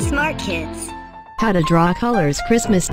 Smart Kids. How to draw colors Christmas.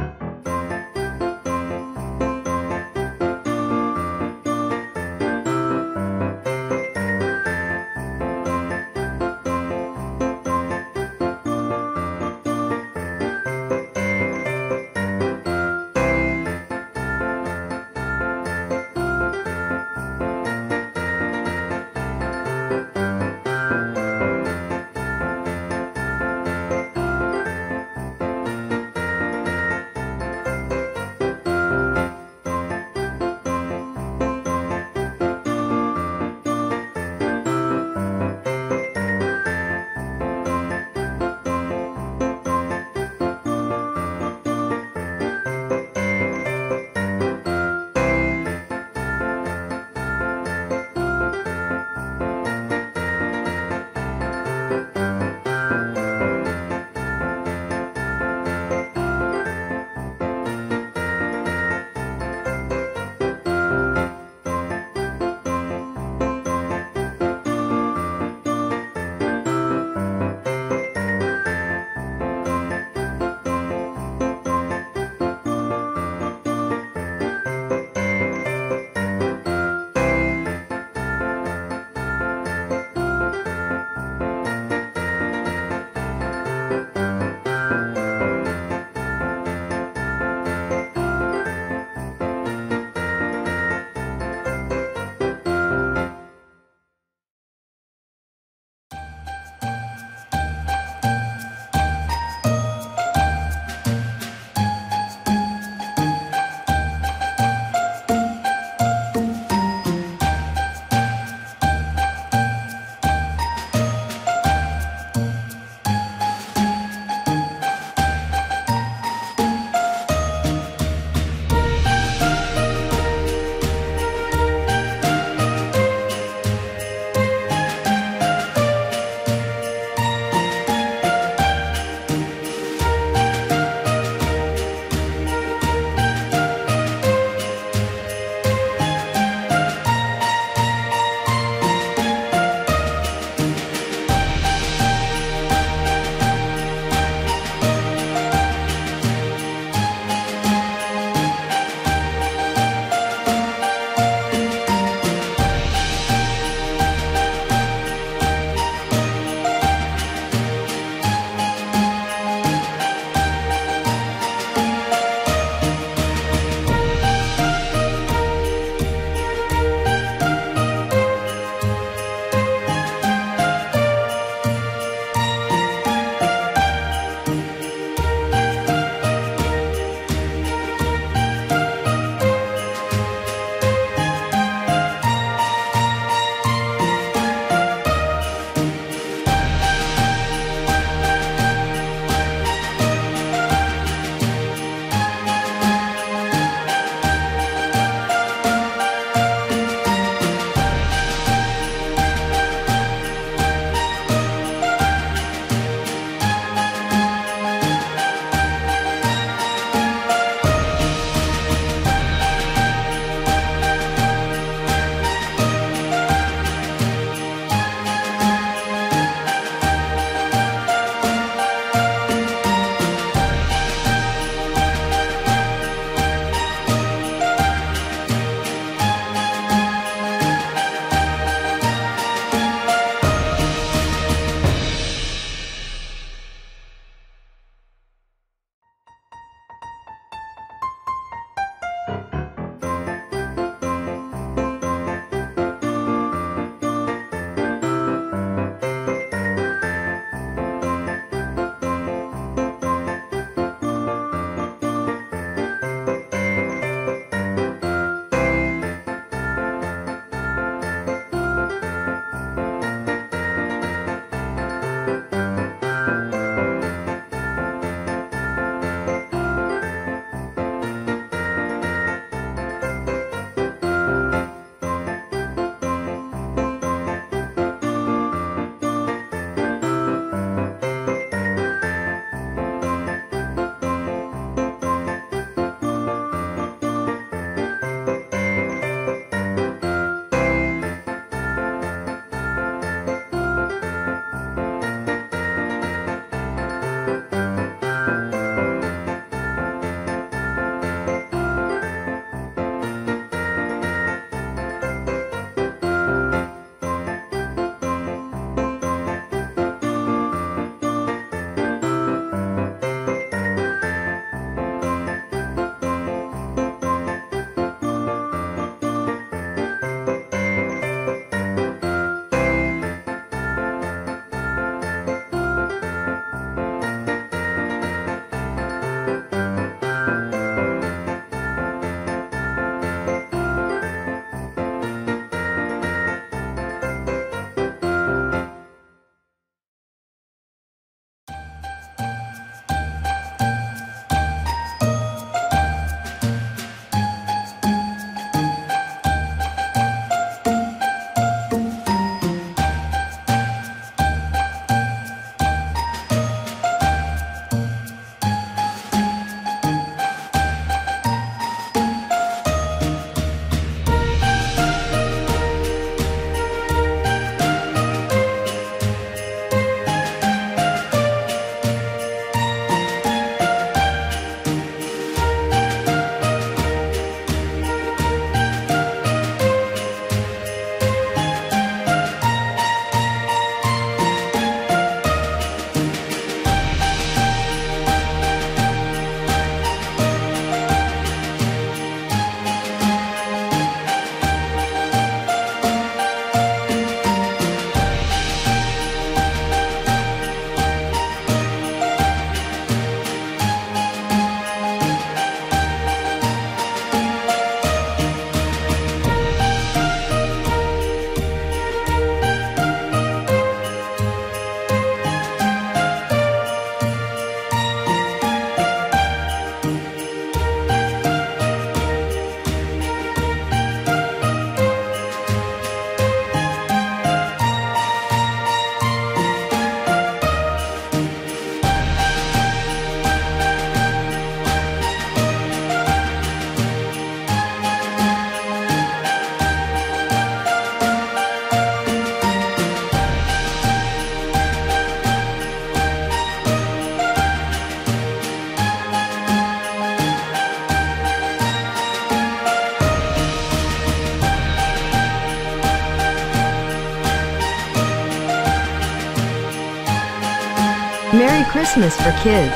Merry Christmas for kids.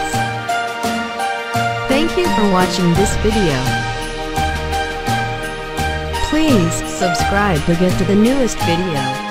Thank you for watching this video. Please subscribe to get to the newest video.